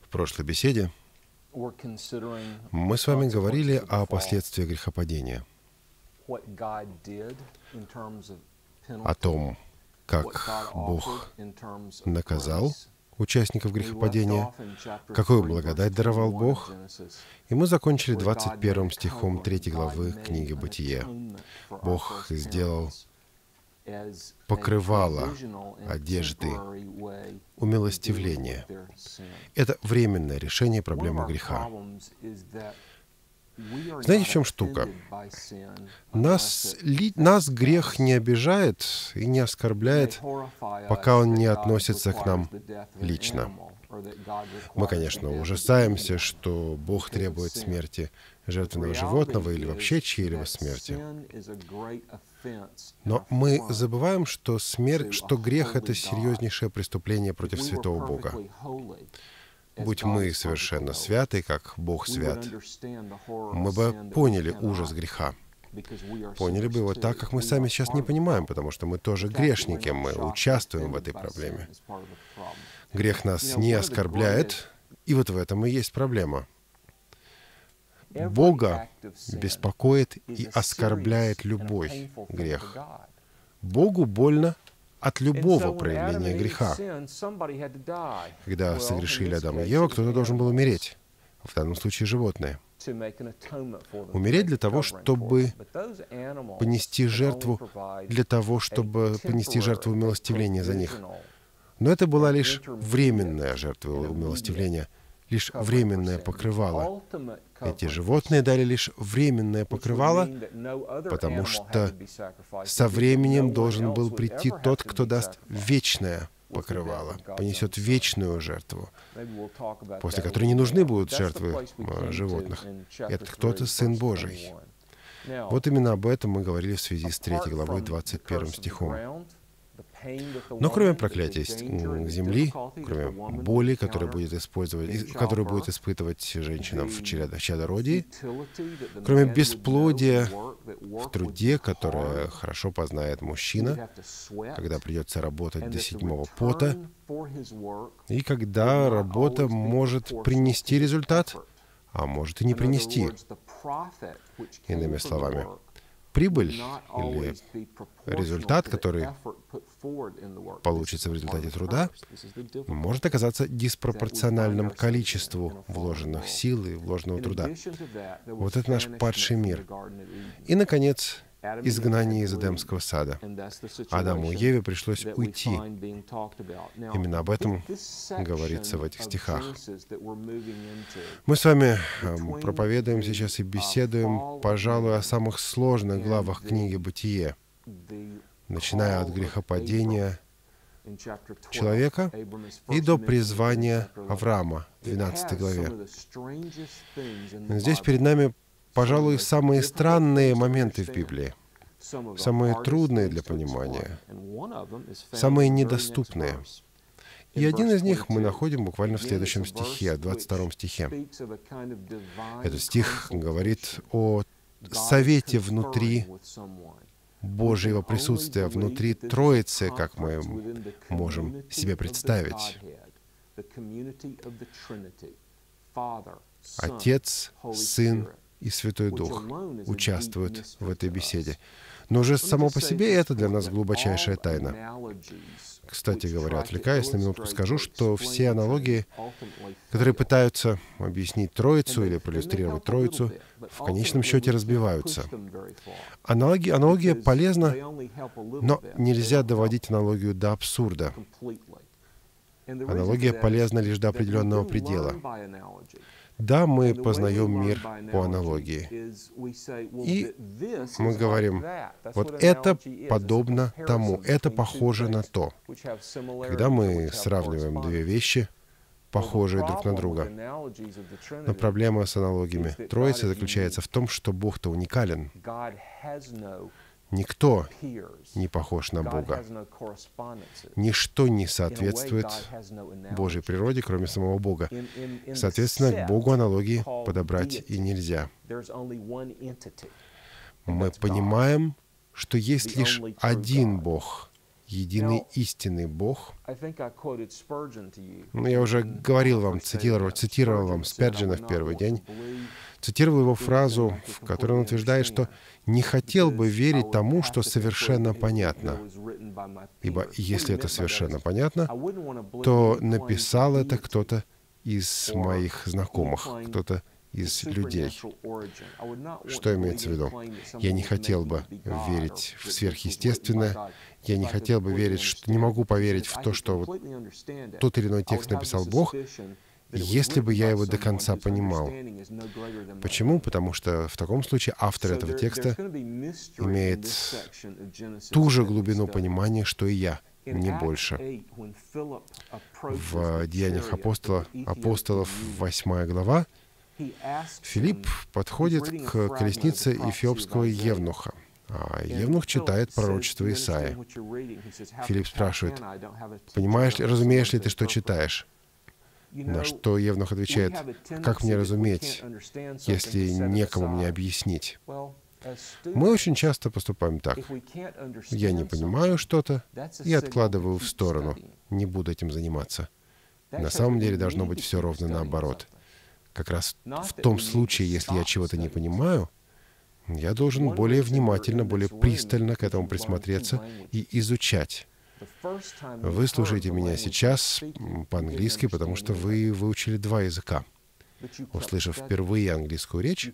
В прошлой беседе мы с вами говорили о последствиях грехопадения, о том, как Бог наказал участников грехопадения, какую благодать даровал Бог. И мы закончили 21 стихом 3 главы книги «Бытие». Бог сделал покрывало одежды умилостивления. Это временное решение проблемы греха. Знаете, в чем штука? Нас, ли, нас грех не обижает и не оскорбляет, пока он не относится к нам лично. Мы, конечно, ужасаемся, что Бог требует смерти жертвенного животного или вообще чьей-либо смерти. Но мы забываем, что, смерть, что грех — это серьезнейшее преступление против святого Бога. Будь мы совершенно святы, как Бог свят, мы бы поняли ужас греха. Поняли бы его так, как мы сами сейчас не понимаем, потому что мы тоже грешники, мы участвуем в этой проблеме. Грех нас не оскорбляет, и вот в этом и есть проблема. Бога беспокоит и оскорбляет любой грех. Богу больно от любого проявления греха. Когда согрешили Адам и Ева, кто-то должен был умереть. В данном случае животные. Умереть для того, чтобы понести жертву, для того, чтобы понести жертву умилостивления за них. Но это была лишь временная жертва умилостивления, лишь временное покрывало. Эти животные дали лишь временное покрывало, потому что со временем должен был прийти тот, кто даст вечное покрывало, понесет вечную жертву, после которой не нужны будут жертвы э, животных. Это кто-то Сын Божий. Вот именно об этом мы говорили в связи с 3 главой 21 стихом. Но кроме проклятия земли, кроме боли, которую будет, использовать, которую будет испытывать женщина в чадородии, кроме бесплодия в труде, которое хорошо познает мужчина, когда придется работать до седьмого пота, и когда работа может принести результат, а может и не принести. Иными словами, прибыль или результат, который получится в результате труда, может оказаться диспропорциональным количеству вложенных сил и вложенного труда. Вот это наш падший мир. И, наконец, изгнание из Эдемского сада. Адаму и Еве пришлось уйти. Именно об этом говорится в этих стихах. Мы с вами эм, проповедуем сейчас и беседуем, пожалуй, о самых сложных главах книги «Бытие», начиная от грехопадения человека и до призвания Авраама, 12 главе. Здесь перед нами пожалуй, самые странные моменты в Библии, самые трудные для понимания, самые недоступные. И один из них мы находим буквально в следующем стихе, 22 стихе. Этот стих говорит о совете внутри Божьего присутствия, внутри Троицы, как мы можем себе представить. Отец, Сын и Святой Дух участвуют в этой беседе. Но уже само по себе это для нас глубочайшая тайна. Кстати говоря, отвлекаясь на минутку, скажу, что все аналогии, которые пытаются объяснить Троицу или проиллюстрировать Троицу, в конечном счете разбиваются. Аналогия, аналогия полезна, но нельзя доводить аналогию до абсурда. Аналогия полезна лишь до определенного предела. Да, мы познаем мир по аналогии. И мы говорим, вот это подобно тому, это похоже на то. Когда мы сравниваем две вещи, похожие друг на друга. Но проблема с аналогиями Троицы заключается в том, что Бог-то уникален. Никто не похож на Бога. Ничто не соответствует Божьей природе, кроме самого Бога. Соответственно, к Богу аналогии подобрать и нельзя. Мы понимаем, что есть лишь один Бог, единый истинный Бог. Ну, я уже говорил вам, цитировал, цитировал вам Сперджина в первый день, цитировал его фразу, в которой он утверждает, что «не хотел бы верить тому, что совершенно понятно, ибо если это совершенно понятно, то написал это кто-то из моих знакомых, кто-то из людей. Что имеется в виду? Я не хотел бы верить в сверхъестественное, я не хотел бы верить, что не могу поверить в то, что вот тот или иной текст написал Бог, если бы я его до конца понимал. Почему? Потому что в таком случае автор этого текста имеет ту же глубину понимания, что и я, не больше. В Деяниях апостола, апостолов 8 глава Филипп подходит к колеснице эфиопского евнуха. А Евнух читает пророчество Исаия. Филипп спрашивает, «Понимаешь ли, разумеешь ли ты, что читаешь?» На что Евнух отвечает, «Как мне разуметь, если некому мне объяснить?» Мы очень часто поступаем так. Я не понимаю что-то и откладываю в сторону. Не буду этим заниматься. На самом деле должно быть все ровно наоборот. Как раз в том случае, если я чего-то не понимаю, я должен более внимательно, более пристально к этому присмотреться и изучать. Вы слушаете меня сейчас по-английски, потому что вы выучили два языка. Услышав впервые английскую речь,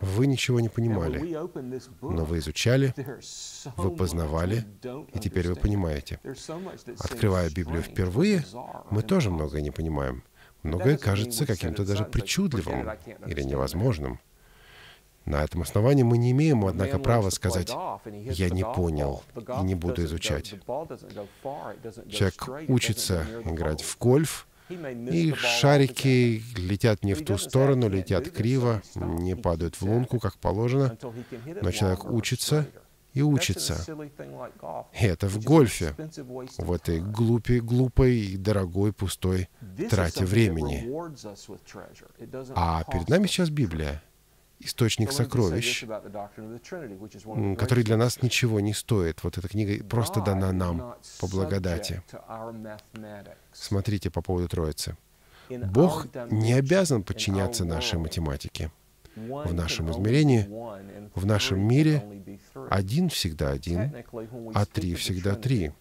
вы ничего не понимали, но вы изучали, вы познавали, и теперь вы понимаете. Открывая Библию впервые, мы тоже многое не понимаем. Многое кажется каким-то даже причудливым или невозможным. На этом основании мы не имеем, однако, права сказать, «Я не понял и не буду изучать». Человек учится играть в гольф, и шарики летят не в ту сторону, летят криво, не падают в лунку, как положено, но человек учится и учится. И это в гольфе, в этой глупе, глупой и дорогой пустой трате времени. А перед нами сейчас Библия источник сокровищ, который для нас ничего не стоит. Вот эта книга просто дана нам по благодати. Смотрите по поводу Троицы. Бог не обязан подчиняться нашей математике. В нашем измерении, в нашем мире один всегда один, а три всегда три.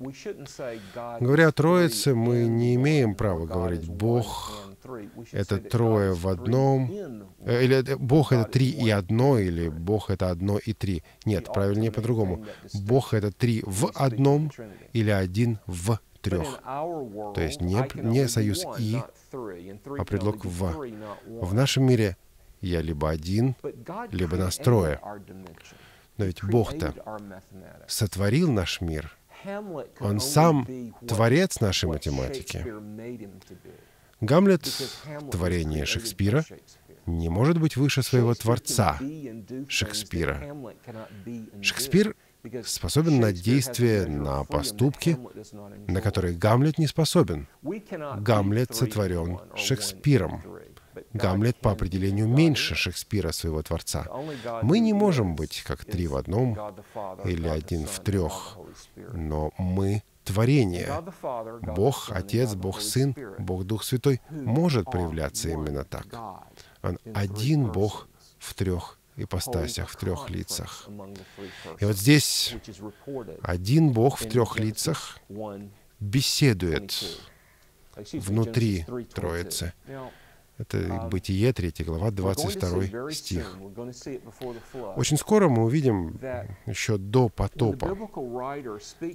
Говоря о Троице, мы не имеем права говорить «Бог — это трое в одном», э, или э, «Бог — это три и одно», или «Бог — это одно и три». Нет, правильнее по-другому. «Бог — это три в одном» или «один в трех». То есть не, не союз «и», а предлог «в». В нашем мире я либо один, либо нас трое. Но ведь Бог-то сотворил наш мир — он сам творец нашей математики. Гамлет, творение Шекспира, не может быть выше своего творца Шекспира. Шекспир способен на действия, на поступки, на которые Гамлет не способен. Гамлет сотворен Шекспиром. Гамлет по определению меньше Шекспира, своего творца. Мы не можем быть как три в одном или один в трех, но мы творение. Бог Отец, Бог Сын, Бог Дух Святой может проявляться именно так. Он один Бог в трех ипостасях, в трех лицах. И вот здесь один Бог в трех лицах беседует внутри Троицы. Это Бытие, 3 глава, 22 стих. Очень скоро мы увидим, еще до потопа,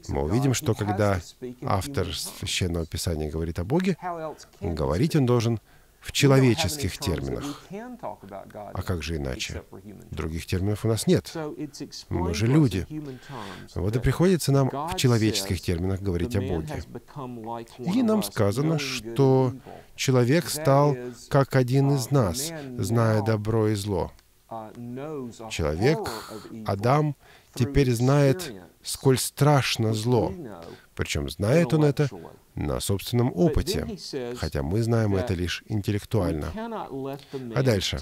мы увидим, что когда автор Священного Писания говорит о Боге, говорить он должен в человеческих терминах. А как же иначе? Других терминов у нас нет. Мы же люди. Вот и приходится нам в человеческих терминах говорить о Боге. И нам сказано, что человек стал как один из нас, зная добро и зло. Человек, Адам, теперь знает сколь страшно зло. Причем знает он это на собственном опыте, хотя мы знаем это лишь интеллектуально. А дальше.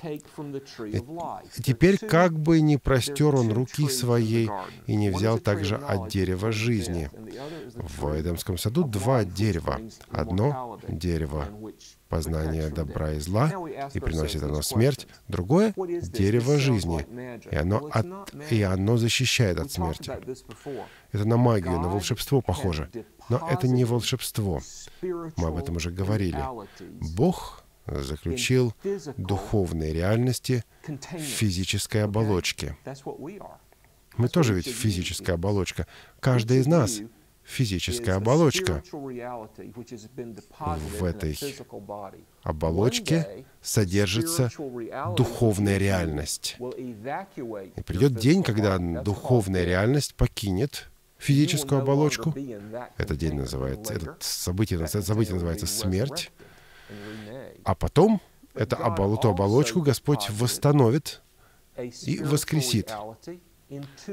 Теперь как бы не простер он руки своей и не взял также от дерева жизни. В Эдемском саду два дерева. Одно дерево познания добра и зла, и приносит оно смерть. Другое — дерево жизни, и оно, от, и оно защищает от смерти. Это на магию, на волшебство похоже. Но это не волшебство. Мы об этом уже говорили. Бог заключил духовные реальности в физической оболочке. Мы тоже ведь физическая оболочка. Каждый из нас физическая оболочка. В этой оболочке содержится духовная реальность. И придет день, когда духовная реальность покинет физическую оболочку. Этот день называется, это событие, событие называется смерть. А потом это обол, эту оболочку Господь восстановит и воскресит.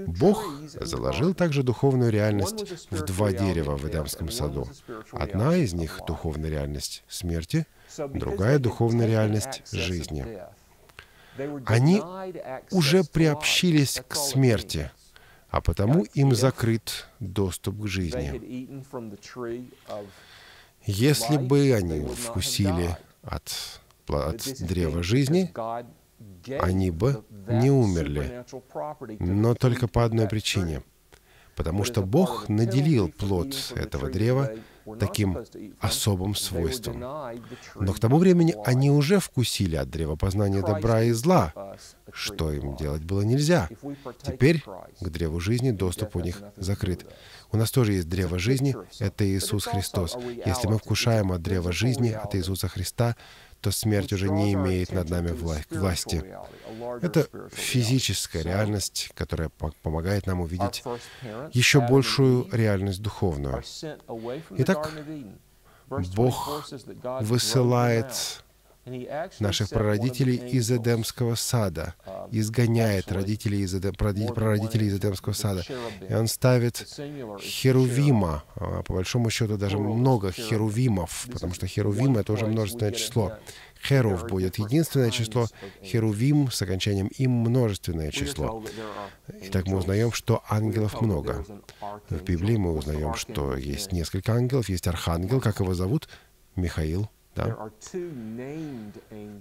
Бог заложил также духовную реальность в два дерева в Эдемском саду. Одна из них — духовная реальность смерти, другая — духовная реальность жизни. Они уже приобщились к смерти, а потому им закрыт доступ к жизни. Если бы они вкусили от, от древа жизни, они бы не умерли, но только по одной причине. Потому что Бог наделил плод этого древа таким особым свойством. Но к тому времени они уже вкусили от древа познания добра и зла, что им делать было нельзя. Теперь к древу жизни доступ у них закрыт. У нас тоже есть древо жизни, это Иисус Христос. Если мы вкушаем от древа жизни, от Иисуса Христа, то смерть уже не имеет над нами власти. Это физическая реальность, которая помогает нам увидеть еще большую реальность духовную. Итак, Бог высылает наших прародителей из Эдемского сада, изгоняет родителей из Эдем, прародителей из Эдемского сада. И он ставит херувима, а, по большому счету даже много херувимов, потому что херувим — это уже множественное число. Херув будет единственное число, херувим с окончанием им множественное число. Итак, мы узнаем, что ангелов много. В Библии мы узнаем, что есть несколько ангелов, есть архангел, как его зовут? Михаил. Да,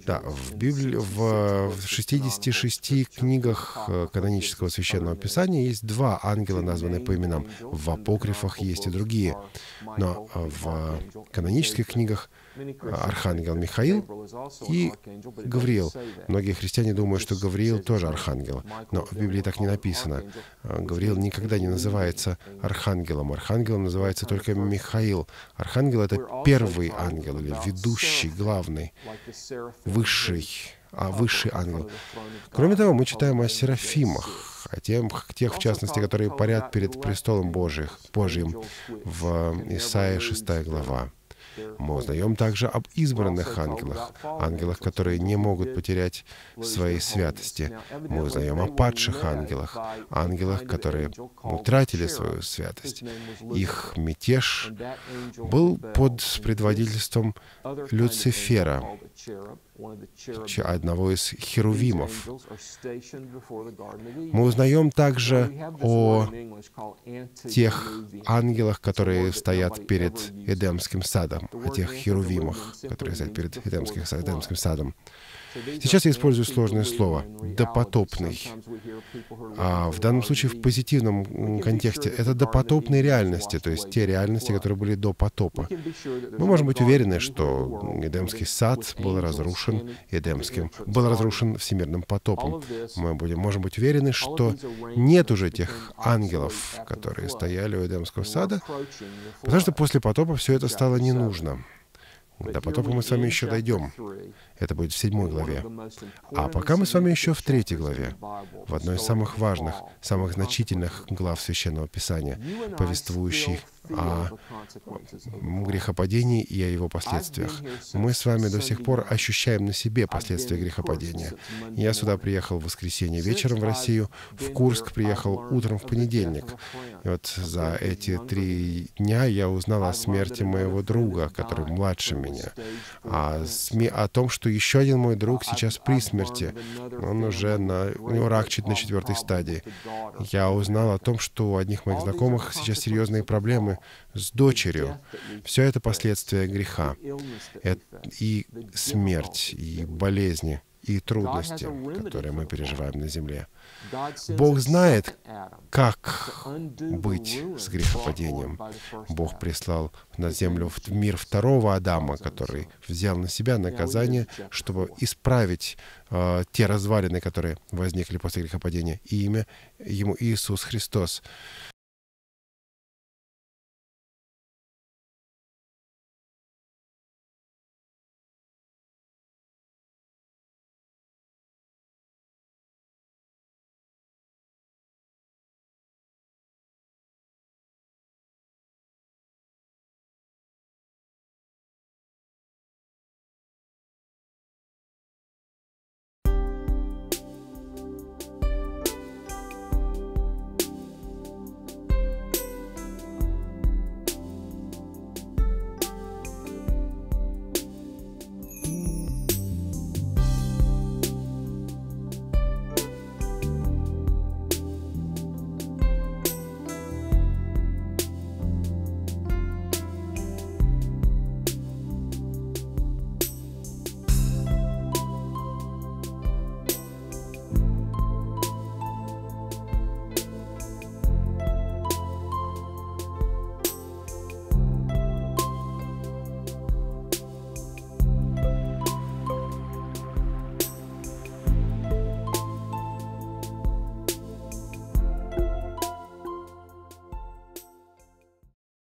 да в, Библии, в 66 книгах э, канонического священного писания есть два ангела, названные по именам. В апокрифах есть и другие. Но в канонических книгах архангел Михаил и Гавриил. Многие христиане думают, что Гавриил тоже архангел, но в Библии так не написано. А, Гавриил никогда не называется архангелом. Архангелом называется только Михаил. Архангел — это первый ангел или ведущий, главный, высший а высший ангел. Кроме того, мы читаем о серафимах, о тем, тех, в частности, которые парят перед престолом Божьих, Божьим в Исаии 6 глава. Мы узнаем также об избранных ангелах, ангелах, которые не могут потерять своей святости. Мы узнаем о падших ангелах, ангелах, которые утратили свою святость. Их мятеж был под предводительством Люцифера, одного из херувимов. Мы узнаем также о тех ангелах, которые стоят перед Эдемским садом, о тех херувимах, которые стоят перед Эдемским, Эдемским садом. Сейчас я использую сложное слово «допотопный». А в данном случае в позитивном контексте это допотопные реальности, то есть те реальности, которые были до потопа. Мы можем быть уверены, что Эдемский сад был разрушен Эдемским, был разрушен всемирным потопом. Мы будем, можем быть уверены, что нет уже тех ангелов, которые стояли у Эдемского сада, потому что после потопа все это стало не нужно. До потопа мы с вами еще дойдем. Это будет в седьмой главе. А пока мы с вами еще в третьей главе, в одной из самых важных, самых значительных глав Священного Писания, повествующих о грехопадении и о его последствиях. Мы с вами до сих пор ощущаем на себе последствия грехопадения. Я сюда приехал в воскресенье вечером в Россию, в Курск приехал утром в понедельник. И вот за эти три дня я узнал о смерти моего друга, который младше меня, о, СМИ, о том, что еще один мой друг сейчас при смерти. Он уже на, у него рак чуть на четвертой стадии. Я узнал о том, что у одних моих знакомых сейчас серьезные проблемы с дочерью. Все это последствия греха. И смерть, и болезни, и трудности, которые мы переживаем на земле. Бог знает, как быть с грехопадением. Бог прислал на землю в мир второго Адама, который взял на себя наказание, чтобы исправить э, те развалины, которые возникли после грехопадения. И имя ему Иисус Христос.